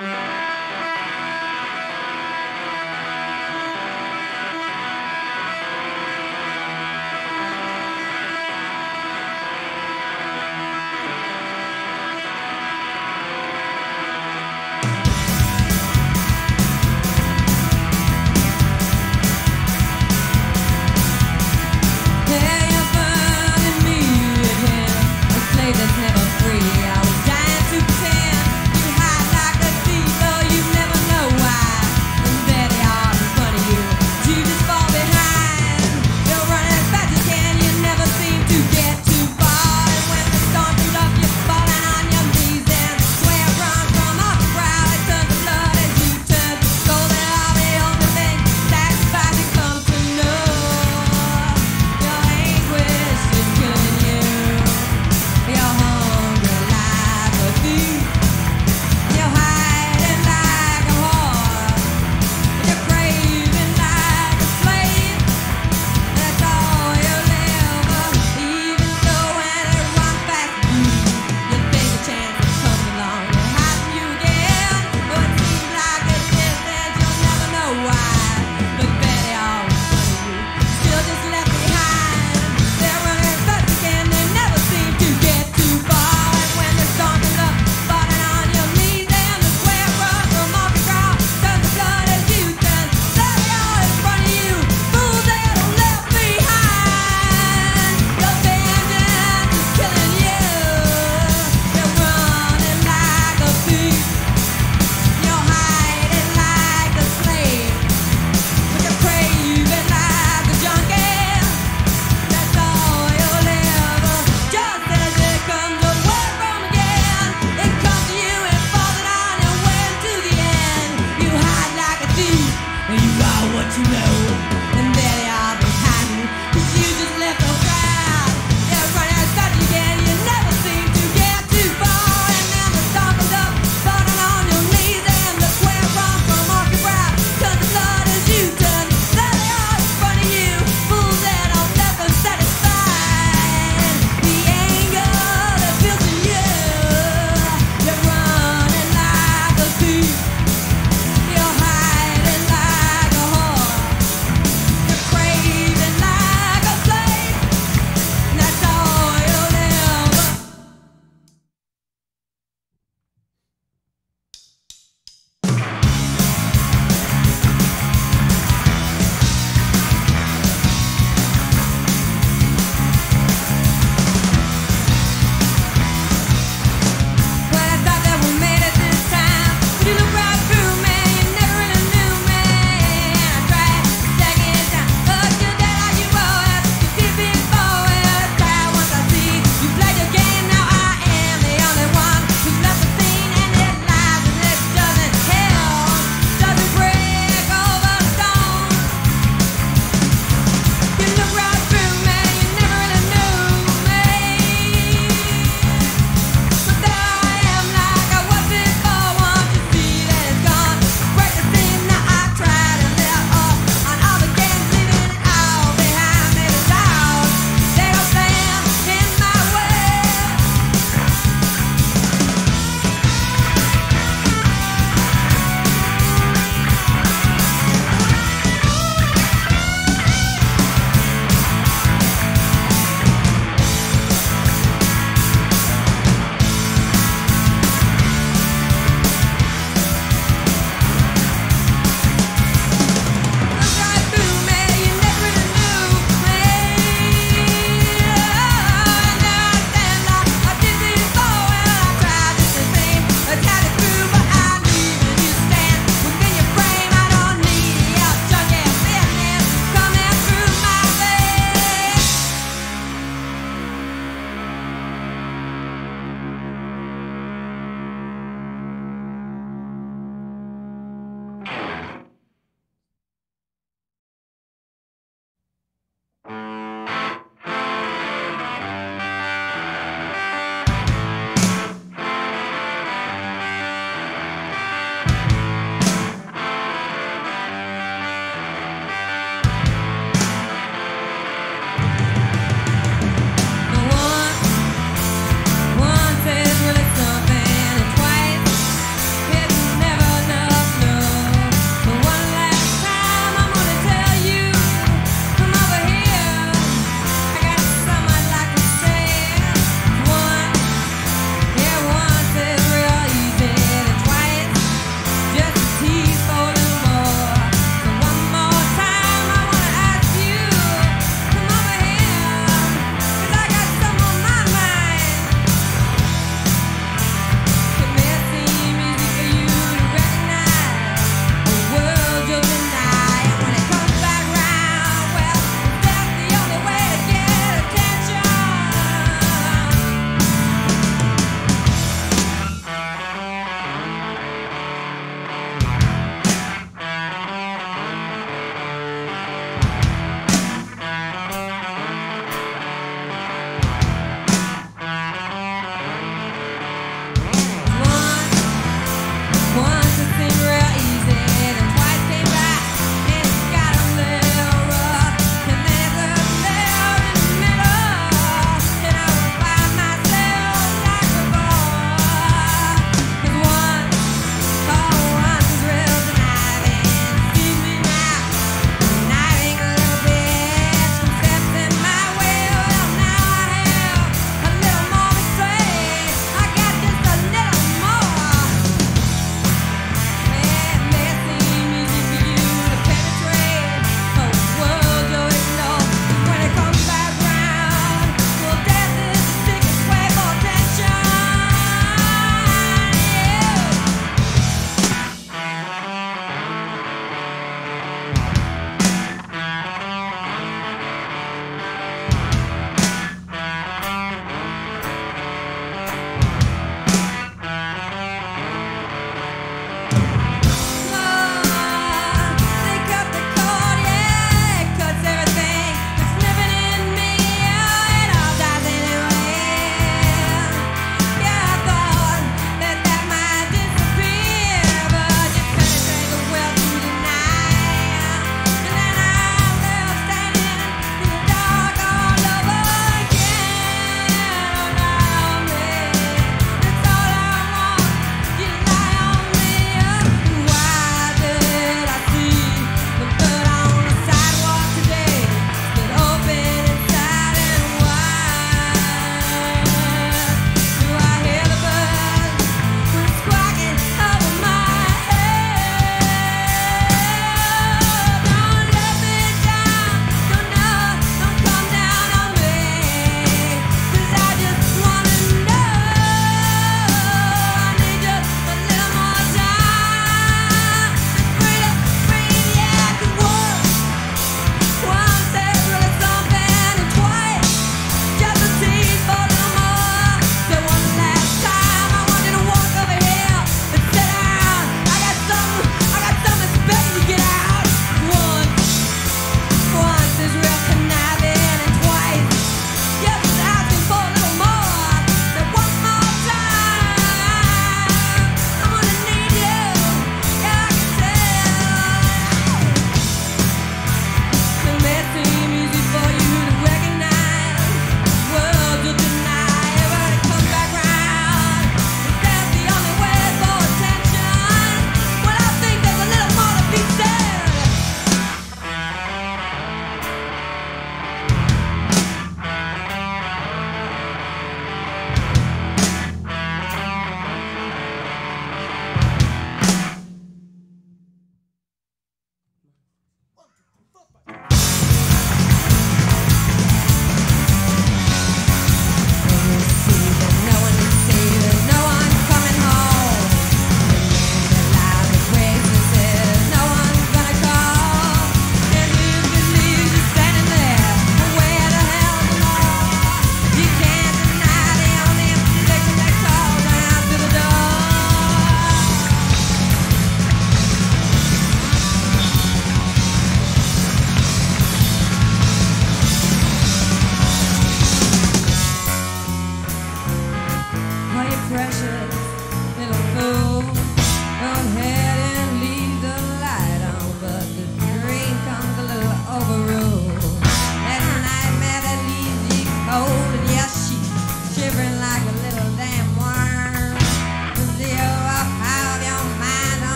Mm-hmm.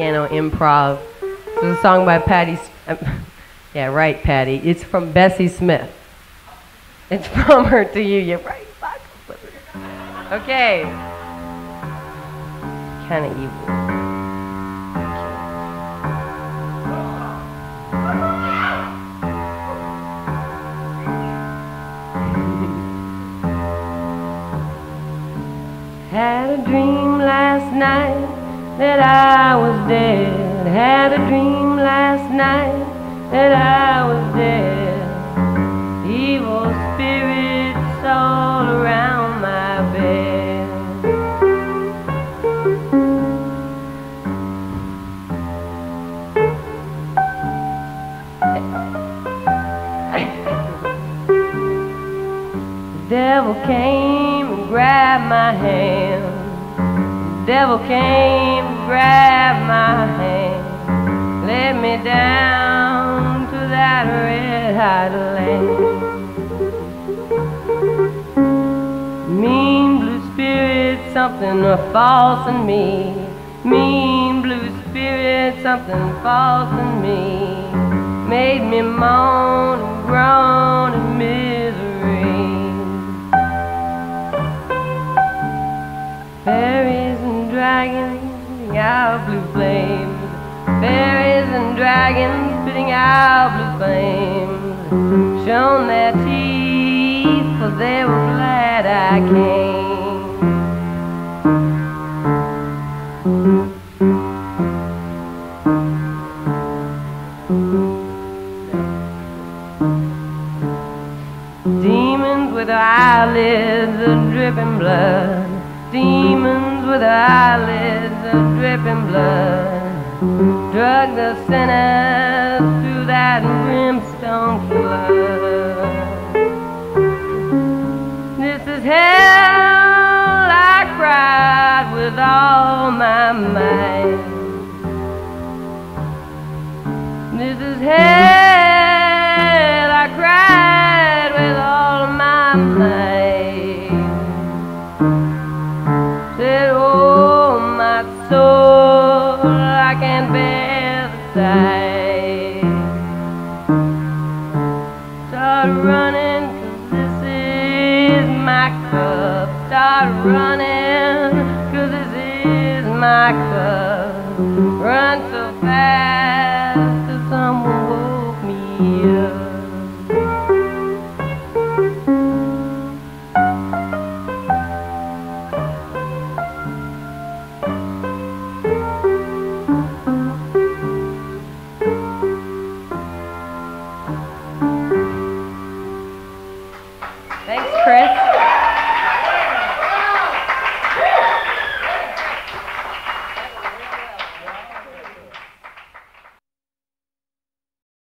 Piano improv. This is a song by Patty. Um, yeah, right, Patty. It's from Bessie Smith. It's from her to you. You're right. Okay. Kind of evil. Had a dream last night that I was dead. Had a dream last night that I was dead. Evil spirits all around my bed. The devil came and grabbed my hand. The devil came me down to that red hot land. Mean blue spirit, something false in me. Mean blue spirit, something false in me. Made me moan and groan in misery. Fairies and dragons out blue flames. Fairies and dragons spitting out blue flames. Shown their teeth, for they were glad I came. Demons with eyelids of dripping blood. Demons with eyelids of dripping blood. Drug the sinners through that brimstone flood. This is hell, I cried with all my might. This is hell, I cried with all my might. I can't bear the sight. Start running, 'cause this is my cup. Start running, 'cause this is my cup. Run so fast